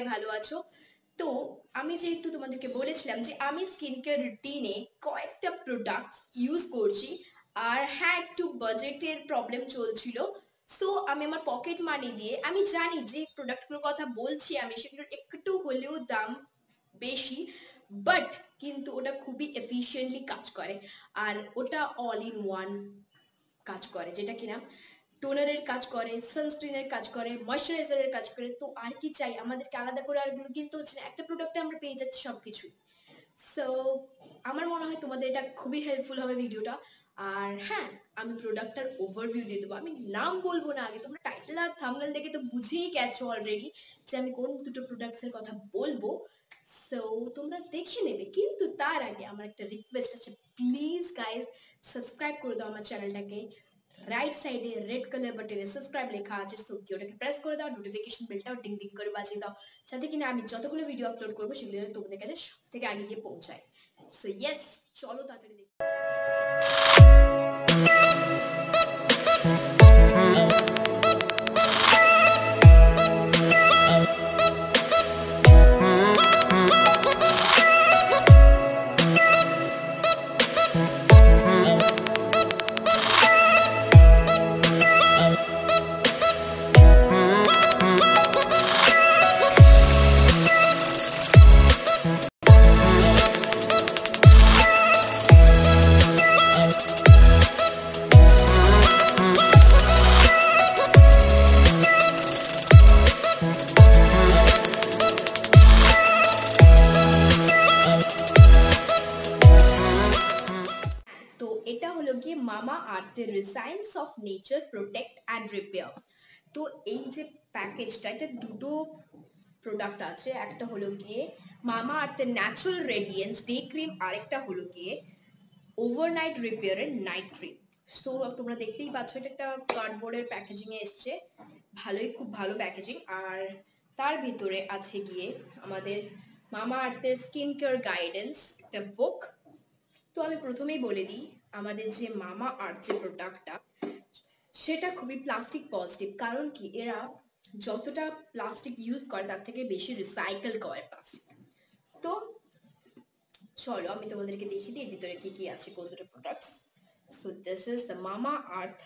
সবাই ভালো আছো। তো আমি যেহেতু তোমাদেরকে বলেছিলাম যে আমি স্কিন কেয়ার রুটিনে কয়েকটা প্রোডাক্টস ইউজ করছি, আর হ্যাঁ একটু বাজেটের প্রবলেম চলছিল। সো আমি আমার পকেট মানি দিয়ে, আমি জানি যে প্রোডাক্টগুলোর কথা বলছি আমি, সেগুলোর একটু হলেও দাম বেশি বাট কিন্তু ওটা খুবই এফিশিয়েন্টলি কাজ করে। আর ওটা অল ইন ওয়ান কাজ করে, যেটা কিনা টোনারের কাজ করে সানস্ক্রিনের কাজ করে ময়শ্চারাইজারের কাজ করে, তো আর কি চাই? আমাদেরকে আলাদা করে আর কিনতে হচ্ছে না। একটা প্রোডাক্টে আমরা পেয়ে যাচ্ছি সব কিছু সো আমার মনে হয় তোমাদের এটা খুবই হেল্পফুল হবে ভিডিওটা আর হ্যাঁ আমি প্রোডাক্টটার ওভারভিউ দিয়ে দেবো। আমি নাম বলব না আগে, তোমরা টাইটেল আর থামনেল দেখে তো বুঝেই গেছো অলরেডি যে আমি কোন দুটো প্রোডাক্টসের কথা বলব। সো তোমরা দেখে নেবে। কিন্তু তার আগে আমার একটা রিকোয়েস্ট আছে। প্লিজ গাইজ সাবস্ক্রাইব করে দাও আমার চ্যানেলটাকে রাইট সাইডে রেড কালার বাটনে সাবস্ক্রাইব লেখা আছে সো কি ওটাকে প্রেস করে দাও নোটিফিকেশন বেলটাও ডিং ডিং করে বাজিয়ে দাও যাতে কিনা আমি যতগুলো ভিডিও আপলোড করব সেগুলো তোমাদের কাছে সব থেকে আগে গিয়ে পৌঁছায় সো ইয়েস চলো তাড়াতাড়ি দেখি মামা আর্থের রিসাইন্স of nature protect and repair তো এই যে প্যাকেজটা এটা দুটো প্রোডাক্ট আছে। একটা হলো গিয়ে মামা আর্থের ন্যাচারাল রেডিয়েন্স ডে ক্রিম আরেকটা হলো গিয়ে ওভারনাইট রিপেয়ারের নাইট ক্রিম সো তোমরা দেখতেই পাচ্ছ, এটা একটা কার্ডবোর্ডের প্যাকেজিংয়ে এসছে। ভালোই, খুব ভালো প্যাকেজিং আর তার ভিতরে আছে গিয়ে আমাদের মামা আর্থের স্কিন কেয়ার গাইডেন্স একটা বুক তো আমি প্রথমেই বলে দিই, আমাদের যে মামা আর্থ যে প্রোডাক্টটা সেটা খুবই প্লাস্টিক পজিটিভ কারণ কি, এরা যতটা প্লাস্টিক ইউজ করে, তার থেকে বেশি রিসাইকেল করে প্লাস্টিক তো চলো, আমি তোমাদেরকে দেখিয়ে দিই ভিতরে কি কি আছে কোন দুটো products so this is the Mamaearth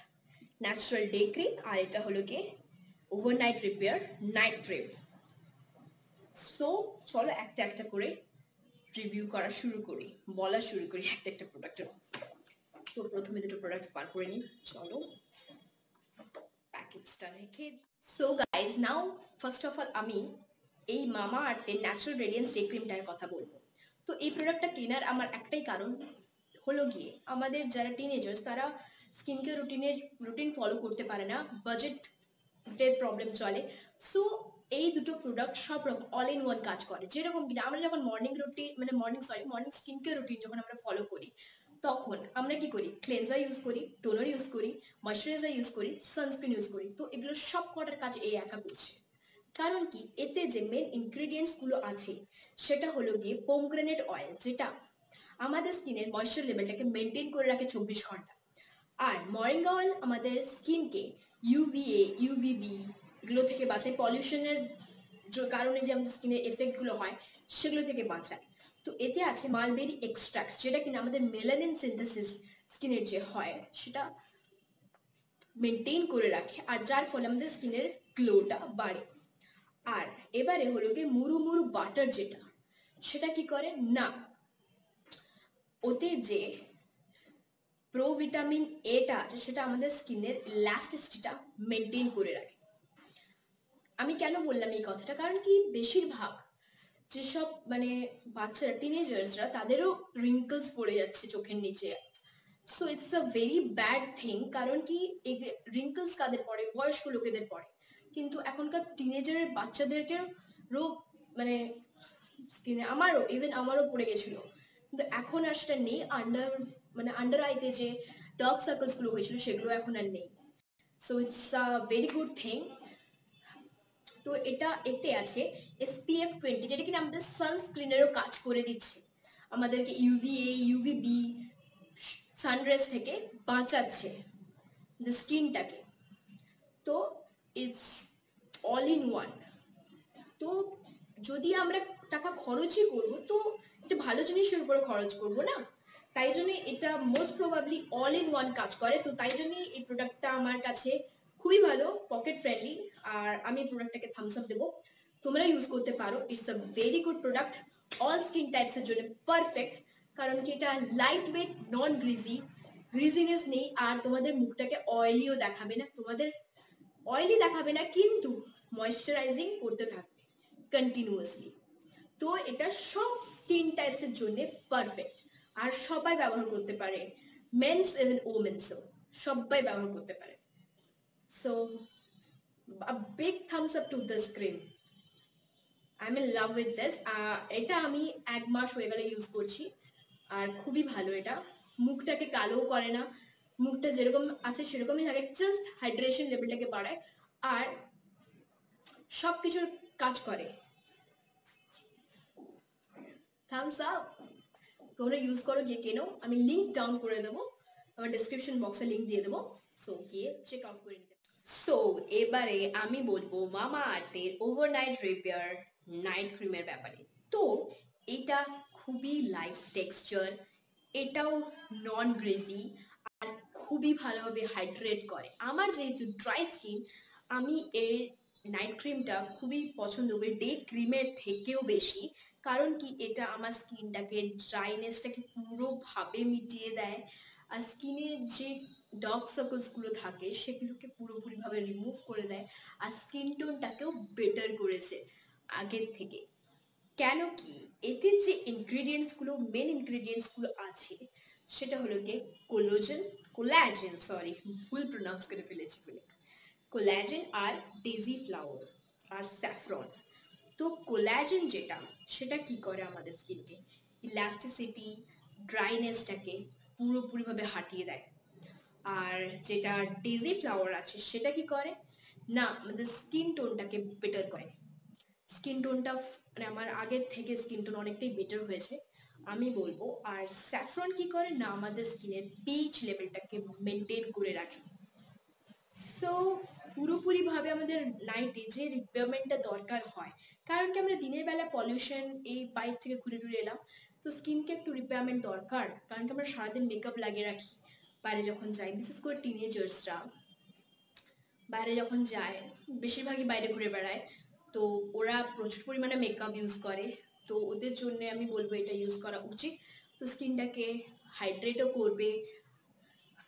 natural day cream আর এটা হলো কি overnight repair night cream so চলো একটা একটা করে রিভিউ করা শুরু করি, বলা শুরু করি একটা একটা প্রোডাক্টের তো প্রথমে দুটো প্রোডাক্ট বার করে নিই, চলো। প্যাকেজটা রেখে so guys now first of all আমি এই মামা আর্থের ন্যাচারাল রেডিয়েন্স ডে ক্রিমটার কথা বলব। তো এই প্রোডাক্টটা কেনার আমার একটাই কারণ হলো গিয়ে আমাদের যারা টিনেজার্স তারা স্কিন কেয়ার রুটিনের রুটিন ফলো করতে পারে না বাজেটের প্রবলেম চলে। সো এই দুটো প্রোডাক্ট সব রকম অল ইন ওয়ান কাজ করে। যেরকম কিনা আমরা যখন মর্নিং রুটিন মানে morning sorry morning skin care routine যখন আমরা ফলো করি, তখন আমরা কি করি? ক্লেন্সার ইউজ করি টোনার ইউজ করি ময়শ্চারাইজার ইউজ করি সানস্ক্রিন ইউজ করি। তো এগুলো সব কটার কাজ এই একা করছে। কারণ কি? এতে যে মেন ইনগ্রিডিয়েন্টসগুলো আছে, সেটা হলো গিয়ে পোমগ্রেনেট অয়েল যেটা আমাদের স্কিনের ময়শ্চার লেভেলটাকে মেনটেন করে রাখে চব্বিশ ঘণ্টা। আর মরিঙ্গা অয়েল আমাদের স্কিনকে ইউভিএ ইউভিবি এগুলো থেকে বাঁচায়। পলিউশনের কারণে যে আমাদের স্কিনের এফেক্টগুলো হয়, সেগুলো থেকে বাঁচায়। তো এতে আছে মালবেরি এক্সট্রাক্ট যেটা কিনা আমাদের মেলানিন সিনথেসিস স্কিনের যে হয়, সেটা মেনটেন করে রাখে আর যার ফলে আমাদের স্কিনের গ্লোটা বাড়ে। আর এবারে হলো গিয়ে মুরু মুরু বাটার যেটা, সেটা কি করে? না, ওতে যে প্রো ভিটামিন এটা আছে, সেটা আমাদের স্কিনের ইলাস্টিসিটিটা মেনটেন করে রাখে। আমি কেন বললাম এই কথাটা? কারণ কি বেশিরভাগ যেসব মানে বাচ্চারা টিনেজার্সরা তাদেরও রিঙ্কলস পড়ে যাচ্ছে চোখের নিচে। So it's a very bad thing কারণ কি রিঙ্কলস কাদের পড়ে? বয়স্ক লোকেদের পড়ে। কিন্তু এখনকার টিনেজারের বাচ্চাদেরকে রোগ মানে স্কিনে আমারও ইভেন আমারও পড়ে গেছিল। কিন্তু এখন আর সেটা নেই। আন্ডার মানে আন্ডার আইতে যে ডার্ক সার্কেলসগুলো হয়েছিল সেগুলো এখন আর নেই। So it's a very good thing তো এটা এতে আছে এসপিএফ টোয়েন্টি যেটা কিনা আমাদের সানস্ক্রিনেরও কাজ করে দিচ্ছে। আমাদেরকে ইউভিএ ইউভিবি সানরেস থেকে বাঁচাচ্ছে দ্য স্কিনটাকে তো ইটস অল ইন ওয়ান তো যদি আমরা টাকা খরচই করব, তো একটা ভালো জিনিসের উপর খরচ করব না? তাই জন্য এটা most probably all in one কাজ করে। তো তাই জন্যই এই প্রোডাক্টটা আমার কাছে খুবই ভালো পকেট ফ্রেন্ডলি আর আমি প্রোডাক্টটাকে থামস আপ দেবো। তোমরা ইউজ করতে পারো। It's a very good product all skin টাইপসের জন্য পারফেক্ট কারণ কি এটা light weight non greasy greasiness নেই, আর তোমাদের মুখটাকে অয়েলিও দেখাবে না। তোমাদের অয়েলি দেখাবে না, কিন্তু ময়শ্চারাইজিং করতে থাকবে কন্টিনিউয়াসলি তো এটা সব স্কিন টাইপসের জন্য পারফেক্ট আর সবাই ব্যবহার করতে পারে। মেন্স ইভেন ওমেন্সও সবাই ব্যবহার করতে পারে। So big thumbs up to this cream I am in love with this এটা আমি এক মাস হয়ে গেলে ইউজ করছি। আর খুবই ভালো এটা। মুখটাকে কালোও করে না। মুখটা যেরকম আছে সেরকমই থাকে। জাস্ট হাইড্রেশন লেভেলটাকে বাড়ায়। আর সব কিছুর কাজ করে। থামস আপ তোমরা ইউজ করো, গিয়ে কেনো। আমি লিঙ্ক ডাউন করে দেবো। আমার ডিসক্রিপশন বক্সে লিঙ্ক দিয়ে দেবো। সো গিয়ে চেক আউট করে নিতে সো এবারে আমি বলব মামা আর্থের ওভারনাইট রিপেয়ার নাইট ক্রিমের ব্যাপারে। তো, এটা খুবই লাইট টেক্সচার এটাও নন গ্রেজি আর খুবই ভালোভাবে হাইড্রেট করে। আমার যেহেতু ড্রাই স্কিন আমি এর নাইট ক্রিমটা খুবই পছন্দ করি। ডে ক্রিমের থেকেও বেশি, কারণ কি এটা আমার স্কিনটাকে ড্রাইনেসটাকে পুরোভাবে মিটিয়ে দেয়। আর স্কিনের যে ডার্ক সার্কেলসগুলো থাকে, সেগুলোকে পুরোপুরিভাবে রিমুভ করে দেয় আর স্কিন টোনটাকেও বেটার করেছে আগের থেকে। কেন কি? এতে যে ইনগ্রিডিয়েন্টসগুলো মেন ইনগ্রিডিয়েন্টসগুলো আছে, সেটা হলো গিয়ে কোলোজেন কোলাজেন সরি ভুল প্রোনাউন্স করে ফেলেছি বলে। কোলাজেন আর ডেজি ফ্লাওয়ার আর স্যাফরন তো কোলাজেন যেটা, সেটা কি করে আমাদের স্কিনকে ইলাস্টিসিটি ড্রাইনেসটাকে পুরোপুরিভাবে হাটিয়ে দেয়। আর যেটা ডেজি ফ্লাওয়ার আছে সেটা কি করে? না আমাদের স্কিন টোনটাকে বেটার করে। স্কিন টোনটা মানে আমার আগের থেকে স্কিন টোন অনেকটাই বেটার হয়েছে, আমি বলব। আর স্যাফরন কি করে? না, আমাদের স্কিনের পিচ লেভেলটাকে মেনটেন করে রাখে। সো পুরোপুরিভাবে আমাদের নাইটে যে রিপেয়ারমেন্টটা দরকার হয়, কারণ কি আমরা দিনের বেলা পলিউশন এই বাইক থেকে ঘুরে ঘুরে এলাম, তো স্কিনকে একটু রিপেয়ারমেন্ট দরকার, কারণ কি আমরা সারাদিন মেকআপ লাগিয়ে রাখি। বাইরে যখন যাই বিশেষ করে টিনেজার্সরা বাইরে যখন যায়, বেশিরভাগই বাইরে ঘুরে বেড়ায়। তো ওরা প্রচুর পরিমাণে মেকআপ ইউজ করে। তো ওদের জন্য আমি বলব এটা ইউজ করা উচিত। তো স্কিনটাকে হাইড্রেটও করবে।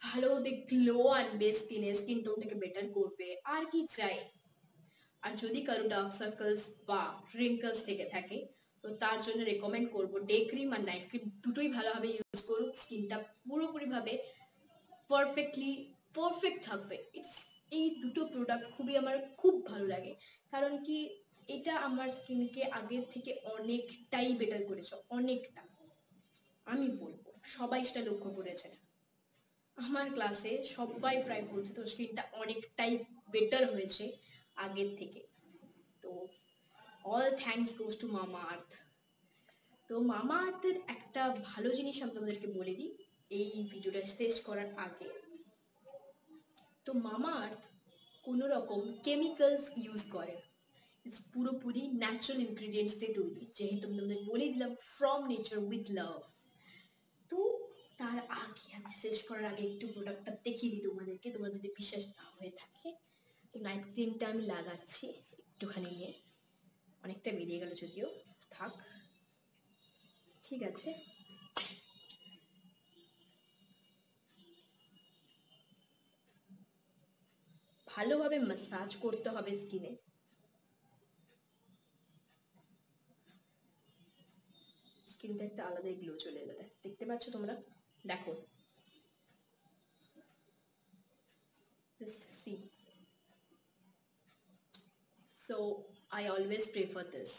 ভালোভাবে গ্লো আনবে স্কিনে স্কিন টোনটাকে বেটার করবে। আর কি চাই? আর যদি কারও ডার্ক সার্কেলস বা রিঙ্কলস থেকে থাকে, তো তার জন্য রেকমেন্ড করব ডে ক্রিম আর নাইট ক্রিম দুটোই ভালোভাবে ইউজ করুক। স্কিনটা পুরোপুরিভাবে পারফেক্টলি পারফেক্ট থাকবে। ইটস এই দুটো প্রোডাক্ট খুবই আমার খুব ভালো লাগে। কারণ কি, এটা আমার স্কিনকে আগের থেকে অনেকটাই বেটার করেছে, অনেকটা। আমি বলব সবাই সেটা লক্ষ্য করেছে। আমার ক্লাসে সবাই প্রায় বলছে তো স্কিনটা অনেকটাই বেটার হয়েছে আগের থেকে। তো অল থ্যাঙ্কস গোস টু মামা আর্থ। তো মামা আর্থের একটা ভালো জিনিস আমি তোমাদেরকে বলে দিই এই ভিডিওটা শেষ করার আগে। তো মামা আর্থ কোনো রকম কেমিক্যালস ইউজ করে। ইটস পুরোপুরি ন্যাচারাল ইনগ্রিডিয়েন্টস দিয়ে তৈরি। যেহেতু আমি তোমাদের বলে দিলাম ফ্রম নেচার উইথ লাভ তো তার আগে আমি শেষ করার আগে একটু প্রোডাক্টটা দেখিয়ে দিই তোমাদেরকে। তোমার যদি বিশ্বাস না হয়ে থাকে, তো নাইট ক্রিমটা আমি লাগাচ্ছি একটুখানি নিয়ে। অনেকটা বেরিয়ে গেল যদিও। থাক। ঠিক আছে। ভালোভাবে মাসাজ করতে হবে স্কিনে স্কিনটা একটা আলাদাই গ্লো চলে এলো দেখতে পাচ্ছ তোমরা? দেখো। See so I always prefer this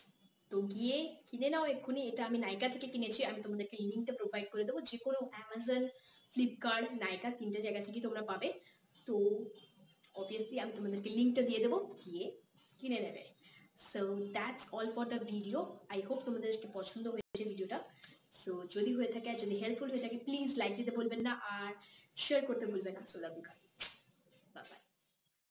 তো গিয়ে কিনে নাও এক্ষুনি, এটা আমি নাইকা থেকে কিনেছি, আমি তোমাদেরকে লিঙ্কটা প্রোভাইড করে দেবো। যে কোনো অ্যামাজন ফ্লিপকার্ট নাইকা তিনটে জায়গা থেকে তোমরা পাবে। তো অবভিয়াসলি আমি তোমাদেরকে লিঙ্কটা দিয়ে দেবো গিয়ে কিনে নেবে। So that's all for the video I hope তোমাদেরকে পছন্দ হয়েছে ভিডিওটা সো যদি হয়ে থাকে, যদি হেল্পফুল হয়ে থাকে প্লিজ লাইক দিতে বলবেন না আর শেয়ার করতে ভুলবেন না সো লাভ ইউ